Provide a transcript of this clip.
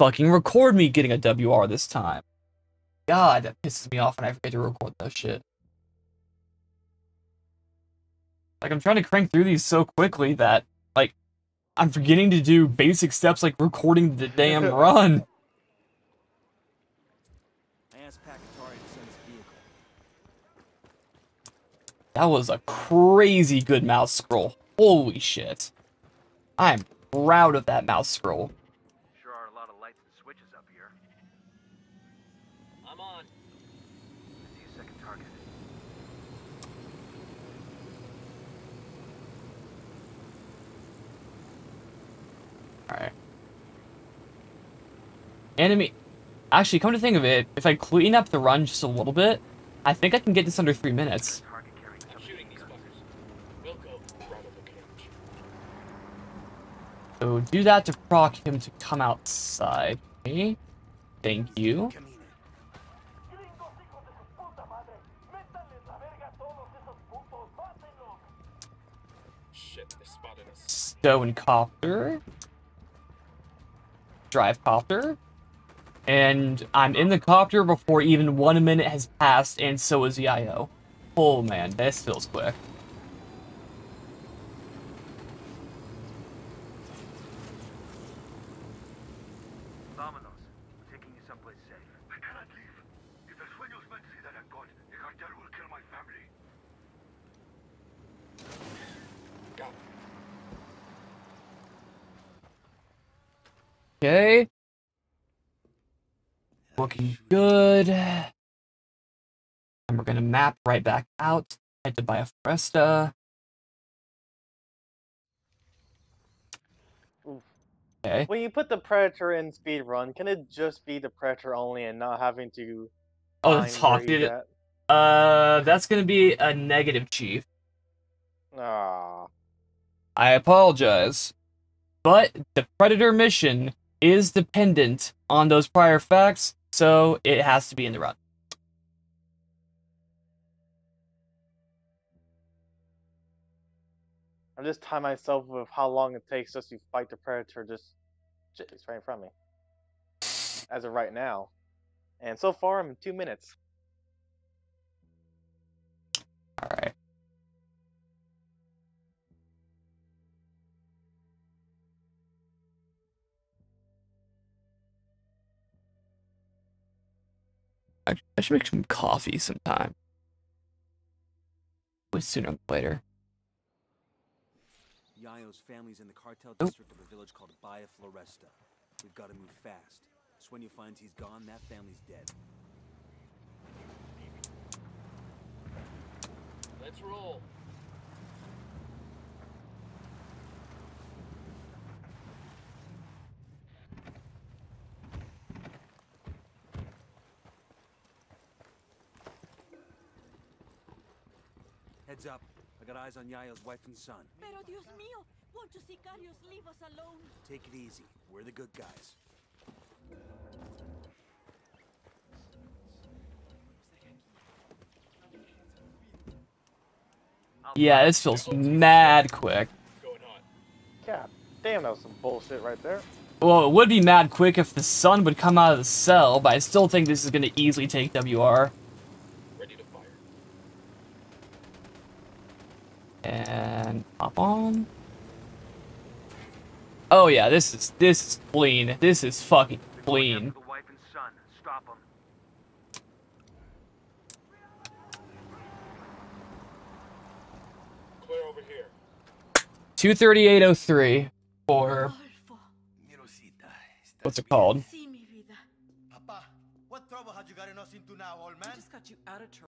fucking record me getting a WR this time. God, that pisses me off when I forget to record that shit. Like, I'm trying to crank through these so quickly that, like, I'm forgetting to do basic steps like recording the damn run. That was a crazy good mouse scroll. Holy shit. I'm proud of that mouse scroll. Sure are a lot of lights and switches up here. I'm on. I see a second target. Alright. Enemy... Actually, come to think of it, if I clean up the run just a little bit, I think I can get this under three minutes. Target carrying I'm something shooting these dangerous. fuckers. Wilco, Bravo Cage. So do that to proc him to come outside. Okay. Thank you. Shit, they spotted us. Stone copter. Drive copter. And I'm in the copter before even one minute has passed, and so is the IO. Oh man, this feels quick. Taking you someplace safe. I cannot leave. If the Sueño's men see that I'm gone, the cartel will kill my family. Got it. Okay. Looking good. And we're gonna map right back out. Head to Bahia Floresta. Oof. Okay. When you put the Predator in speed run, can it just be the Predator only and not having to? Oh, find the where talk he's did it. at? Uh, that's gonna be a negative, Chief. Ah. I apologize. But the Predator mission is dependent on those prior facts, so it has to be in the run. I'm just timing myself with how long it takes us to fight the Predator. Just, just it's right in front of me. As of right now, and so far I'm in two minutes. Alright. I, I should make some coffee sometime. Way sooner than later. Yayo's family's in the cartel Oh. district of a village called Bahia Floresta. We've got to move fast. Sueño finds he's gone, that family's dead. Let's roll. Heads up. I got eyes on Yayo's wife and son. Pero Dios mío, won't you sicarios leave us alone? Take it easy. We're the good guys. Yeah, this feels mad quick. Going. God damn, that was some bullshit right there. Well, it would be mad quick if the sun would come out of the cell, but I still think this is going to easily take WR. And pop on. Oh yeah, this is this is clean. This is fucking They're going after clean. The wife and son. Stop them. Clear over here. 23803 for Rodolfo, what's it called? sí, mi vida. Papa, what trouble had you gotten us into now, old I just got you out of trouble.